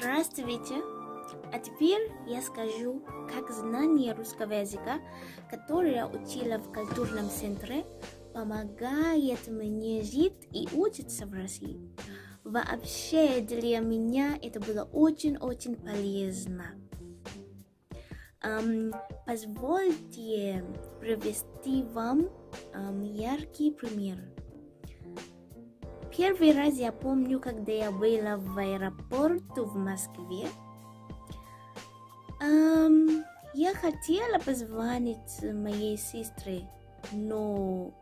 Здравствуйте! А теперь я скажу, как знание русского языка, которое я учила в культурном центре, помогает мне жить и учиться в России. Вообще для меня это было очень-очень полезно. Эм, позвольте привести вам эм, яркий пример. Первый раз я помню, когда я была в аэропорту в Москве. Эм, я хотела позвонить моей сестре, но,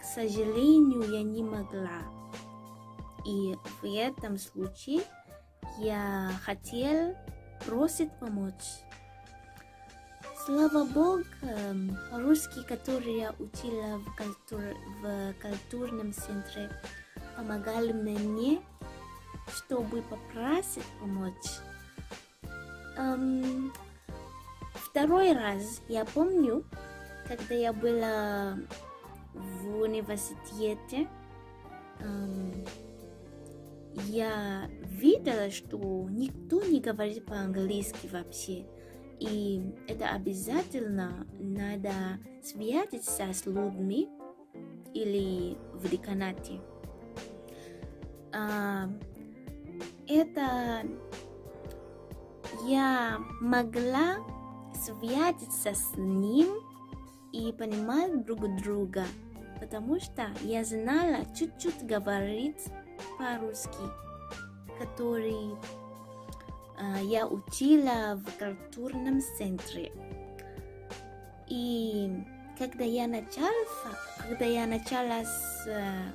к сожалению, я не могла. И в этом случае я хотел просить помочь. Слава Богу, русский, который я учила в, культур, в культурном центре, помогали мне, чтобы попросить помочь. Эм, второй раз я помню, когда я была в университете, эм, я видела, что никто не говорит по-английски вообще. И это обязательно надо связаться с людьми или в деканате. А, это я могла связаться с ним и понимать друг друга, потому что я знала чуть-чуть говорить по-русски, который а, я учила в культурном центре. И когда я начала, когда я начала с uh,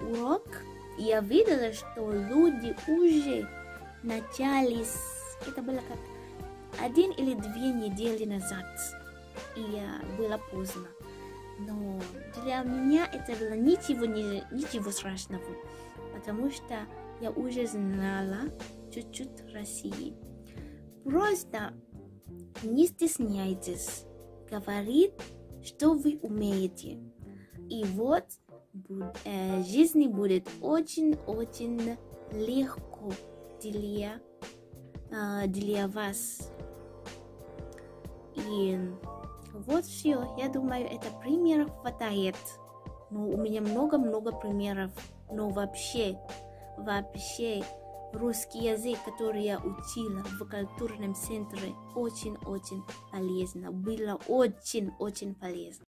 урок, я видела, что люди уже начали, с... это было как один или две недели назад, и я было поздно. Но для меня это было ничего, не, ничего страшного, потому что я уже знала чуть-чуть России. Просто не стесняйтесь говорить, что вы умеете. И вот э, жизнь будет очень-очень легко для, э, для вас. И вот все. Я думаю, это примеров хватает. Ну, у меня много-много примеров. Но вообще, вообще, русский язык, который я учила в культурном центре, очень-очень полезно. Было очень-очень полезно.